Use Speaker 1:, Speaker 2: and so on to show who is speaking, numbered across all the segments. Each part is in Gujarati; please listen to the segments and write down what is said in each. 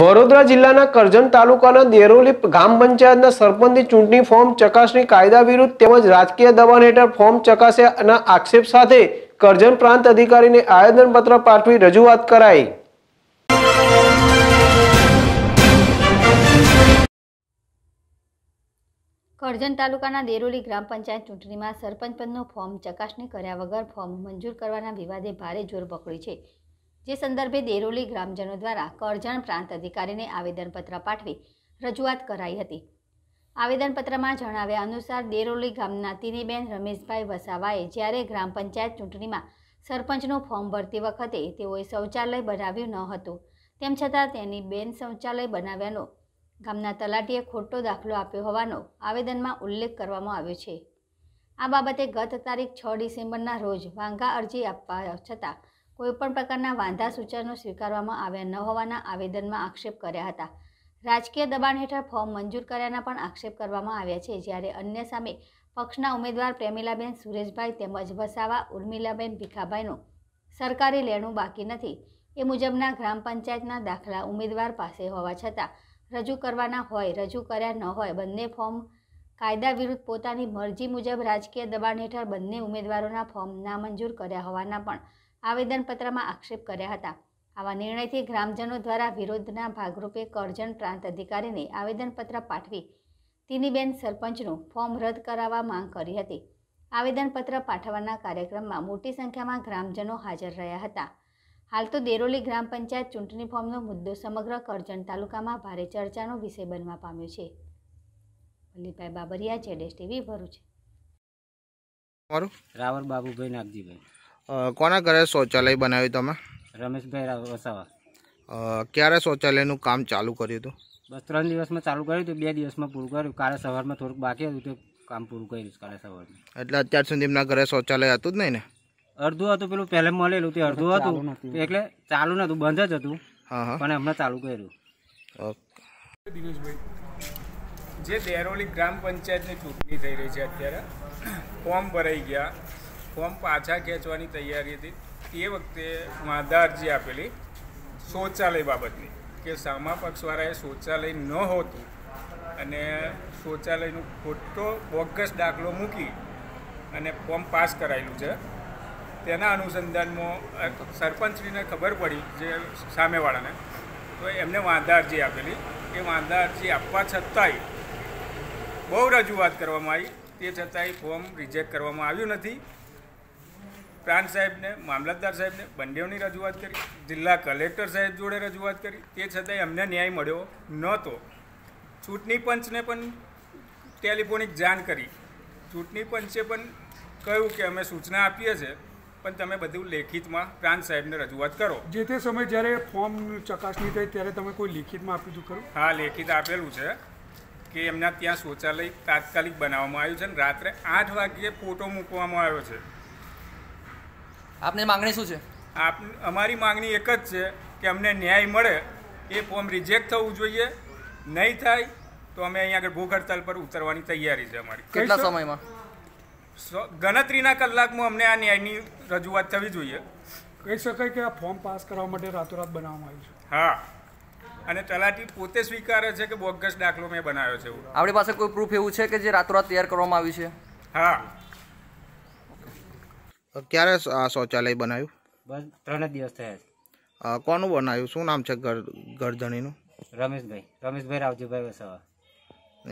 Speaker 1: વડોદરા જિલ્લાના કરજણ તાલુકાના દેરોલી ગ્રામ પંચાયતના સરપંચની ચૂંટણી ફોર્મ ચકાસણી કાયદા વિરુદ્ધ તેમજ રાજકીય દબાણ હેઠળ ફોર્મ ચકાસ્યાના આક્ષેપ સાથે કરજણ પ્રાંત અધિકારીને આવેદનપત્ર પાઠવી રજૂઆત કરાઈ.
Speaker 2: કરજણ તાલુકાના દેરોલી ગ્રામ પંચાયત ચૂંટણીમાં સરપંચ પદનું ફોર્મ ચકાસણી કર્યા વગર ફોર્મ મંજૂર કરવાના વિવાદે ભારે જોર પકડ્યું છે. જે સંદર્ભે દેરોલી ગ્રામજનો દ્વારા કરજણ પ્રાંત અધિકારીને આવેદનપત્ર પાઠવી રજૂઆત કરાઈ હતી. આવેદનપત્રમાં જણાવ્યા અનુસાર દેરોલી ગામના તીનીબેન રમેશભાઈ વસાવાએ જ્યારે ગ્રામ પંચાયત ચૂંટણીમાં સરપંચનું ફોર્મ ભરતી વખતે તેઓએ શૌચાલય બનાવ્યું ન હતું, તેમ છતાં તેની બેન શૌચાલય બનાવ્યાનો ગામના તલાટીએ ખોટો દાખલો આપ્યો હોવાનો આવેદનમાં ઉલ્લેખ કરવામાં આવ્યો છે. આ બાબતે ગત તારીખ છ ડિસેમ્બરના રોજ વાંગા અરજી આપવા છતાં કોઈપણ પ્રકારના વાંધા સૂચનો સ્વીકારવામાં આવ્યા ન હોવાના આવેદનમાં આક્ષેપ કર્યા હતા. રાજકીય દબાણ હેઠળ ફોર્મ મંજૂર કર્યાના પણ આક્ષેપ કરવામાં આવ્યા છે, જ્યારે અન્ય સામે પક્ષના ઉમેદવાર પ્રેમિલાબેન સુરેશભાઈ તેમજ વસાવા ઉર્મિલાબેન ભીખાભાઈનું સરકારી લેણું બાકી નથી. એ મુજબના ગ્રામ પંચાયતના દાખલા ઉમેદવાર પાસે હોવા છતાં રજૂ કરવાના હોય, રજૂ કર્યા ન હોય, બંને ફોર્મ કાયદા વિરુદ્ધ પોતાની મરજી મુજબ રાજકીય દબાણ હેઠળ બંને ઉમેદવારોના ફોર્મ નામંજૂર કર્યા હોવાના પણ આવેદનપત્રમાં આક્ષેપ કર્યા હતા. આવા નિર્ણયથી ગ્રામજનો દ્વારા વિરોધના ભાગરૂપે કરજણ પ્રાંત અધિકારીને આવેદનપત્ર પાઠવી તીનીબેન સરપંચનું ફોર્મ રદ કરાવવા માંગ કરી હતી. આવેદનપત્ર પાઠવવાના કાર્યક્રમમાં મોટી સંખ્યામાં ગ્રામજનો હાજર રહ્યા હતા. હાલ તો દેરોલી ગ્રામ પંચાયત ચૂંટણી ફોર્મનો મુદ્દો સમગ્ર કરજણ તાલુકામાં ભારે ચર્ચાનો વિષય બનવા પામ્યો છે. વલ્લીભાઈ બાબરિયા જેડેશ ટીવી ભરૂચ.
Speaker 3: રાવર બાબુભાઈ નાગજીભાઈ.
Speaker 4: કોના ઘરે શૌચાલય બનાવ્યું તમે?
Speaker 3: રમેશભાઈ વસાવા.
Speaker 4: અ, ક્યારે શૌચાલયનું કામ ચાલુ કર્યું હતું?
Speaker 3: બસ ત્રણ દિવસમાં ચાલુ કર્યું હતું બે દિવસમાં પૂરું કર્યું. કાલે સવારમાં થોડુંક બાકી હતું તો કામ પૂરું કર્યું કાલે સવારમાં.
Speaker 4: એટલે અત્યાર સુધી એમના ઘરે શૌચાલય હતું જ નહીં ને?
Speaker 3: અડધું હતું પેલું પહેલે મળેલું તે અડધું હતું. એટલે ચાલુ નતું બંધ જ હતું.
Speaker 4: હા હા.
Speaker 3: પણ હમણાં ચાલુ કર્યું.
Speaker 4: ઓકે.
Speaker 5: જે દેરોલી ગ્રામ પંચાયતની ચૂંટણી થઈ રહી છે અત્યારે ફોર્મ ભરાઈ ગયા. ફોર્મ પાછા ખેંચવાની તૈયારી હતી. તે વખતે વાંધા અરજી આપેલી શૌચાલય બાબતની કે સામા પક્ષવાળાએ શૌચાલય ન હોતું અને શૌચાલયનું ખોટો બોગસ દાખલો મૂકી અને ફોર્મ પાસ કરાયેલું છે. તેના અનુસંધાનમાં સરપંચશ્રીને ખબર પડી જે સામેવાળાને. તો એમને વાંધા અરજી આપેલી. એ વાંધા અરજી આપવા છતાંય બહુ રજૂઆત કરવામાં આવી. તે છતાંય ફોર્મ રિજેક્ટ કરવામાં આવ્યું નથી. પ્રાંત સાહેબને મામલતદાર સાહેબને બંનેઓની રજૂઆત કરી જિલ્લા કલેક્ટર સાહેબ જોડે રજૂઆત કરી. તે છતાંય અમને ન્યાય મળ્યો નહોતો. ચૂંટણી પંચને પણ ટેલિફોનિક જાણ કરી. ચૂંટણી પંચે પણ કહ્યું કે અમે સૂચના આપીએ છીએ પણ તમે બધું લેખિતમાં પ્રાંત સાહેબને રજૂઆત કરો.
Speaker 6: જે તે સમયે જ્યારે ફોર્મ ચકાસણી થઈ ત્યારે તમે કોઈ લિખિતમાં આપ્યું હતું ખરું?
Speaker 5: હા લેખિત આપેલું છે કે એમના ત્યાં શૌચાલય તાત્કાલિક બનાવવામાં આવ્યું છે અને રાત્રે આઠ વાગ્યે ફોટો મૂકવામાં આવ્યો છે.
Speaker 7: આપની માંગણી શું છે?
Speaker 5: આપ અમારી માંગણી એક જ છે કે અમને ન્યાય મળે એ ફોર્મ રિજેક્ટ થવું જોઈએ. નહીં થાય તો અમે અહીંયા આગળ ભૂખ હડતાલ પર ઉતરવાની તૈયારી છે અમારી.
Speaker 7: કેટલા સમયમાં?
Speaker 5: સો- ગણતરીના કલાકમાં અમને આ ન્યાયની રજૂઆત થવી જોઈએ.
Speaker 6: કહી શકાય કે આ ફોર્મ પાસ કરવા માટે રાતોરાત બનાવવામાં આવ્યું છે.
Speaker 5: હા. અને તલાટી પોતે સ્વીકારે છે કે બોગસ દાખલો મેં બનાવ્યો છે એવું?
Speaker 7: આપણી પાસે કોઈ પ્રૂફ એવું છે કે જે રાતોરાત તૈયાર કરવામાં આવ્યું છે?
Speaker 5: હા.
Speaker 4: ક્યારે આ શૌચાલય બનાવ્યું
Speaker 3: બસ ત્રણ જ દિવસ થયા છે.
Speaker 4: કોનું બનાવ્યું શું નામ છે ઘર ઘરધણીનું?
Speaker 3: રમેશભાઈ. રમેશભાઈ રાવજીભાઈ વસાવા.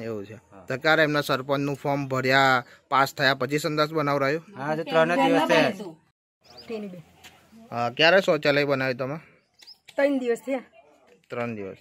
Speaker 4: એવું છે. તો ક્યારે એમના સરપંચનું ફોર્મ ભર્યા પાસ થયા પછી સંદાસ બનાવરાયું?
Speaker 3: હા તો ત્રણ દિવસ થયા
Speaker 4: ક્યારે શૌચાલય બનાવ્યું તમે
Speaker 8: ત્રણ દિવસ થયા.
Speaker 4: ત્રણ દિવસ